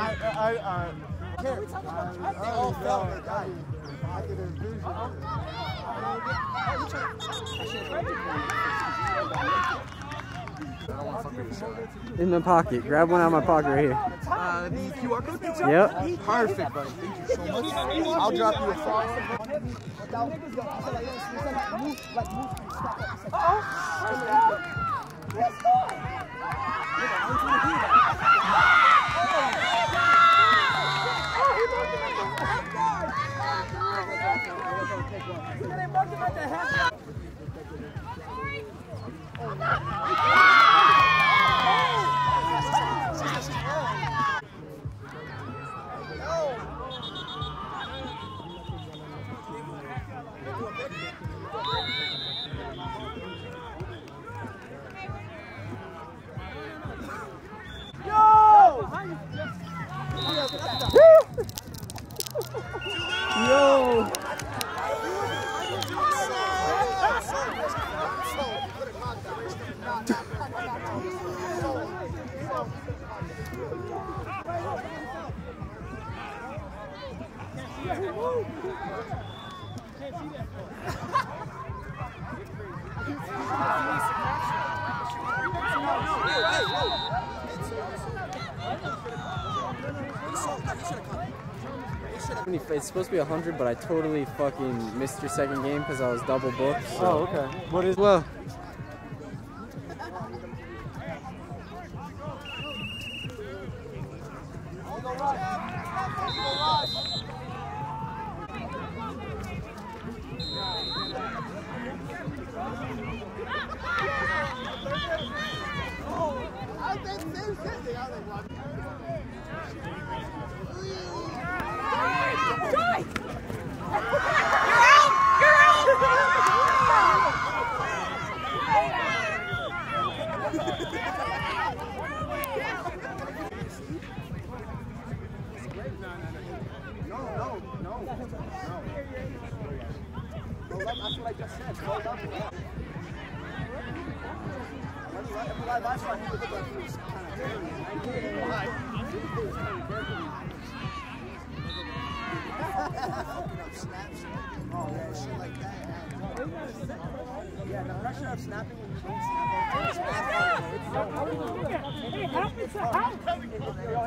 I, I, I, can't. They all felt they died. I could envision. In my pocket. Grab one out of my pocket right here. Uh, the QR code? Yep. Perfect, buddy. Thank you so much. I'll drop you a follow. Yo! It's supposed to be 100, but I totally fucking missed your second game because I was double booked. So. Oh, okay. What is? Well, I snaps. Oh, yeah, shit like that. Yeah, the pressure of snapping when you don't snap. It happens to help.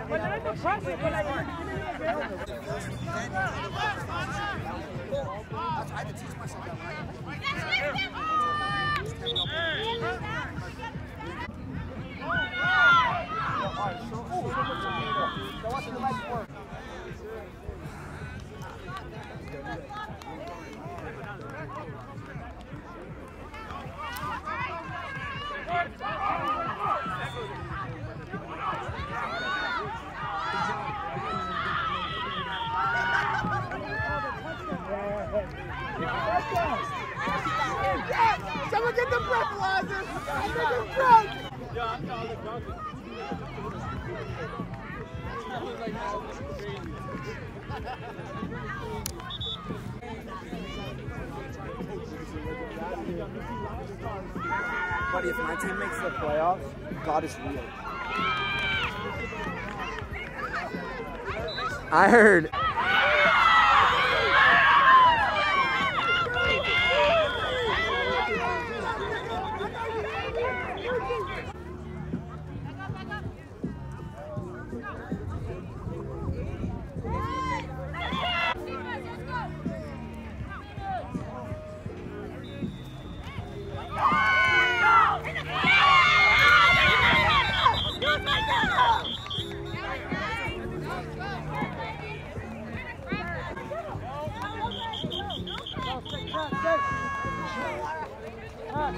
But not the pressure, but That's, I had to teach myself that. Right? Alright, so, so much watch the work. Someone get the breathalyzer! I'm getting! Buddy, if my team makes the playoffs, God is real. I heard. Pass.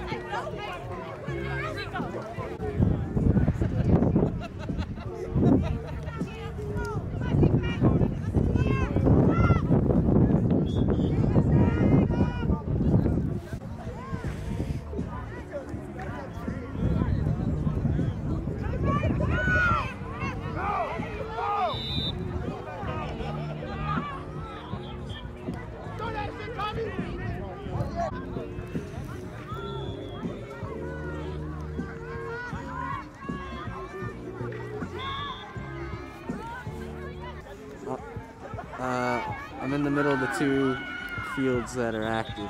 Uh, I'm in the middle of the two fields that are active.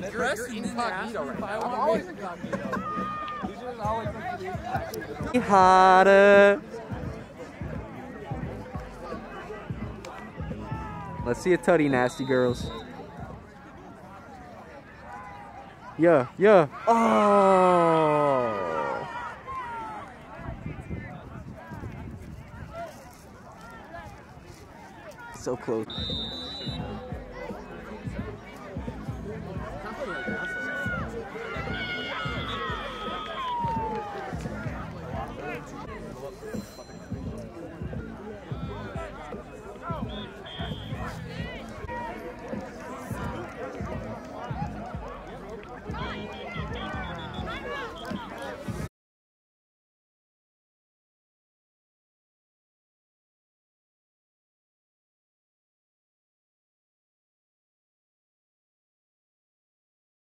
Said she was going to be. I've never seen this. Harder. Let's see a tutty, nasty girls. Yeah, yeah. Oh. So close.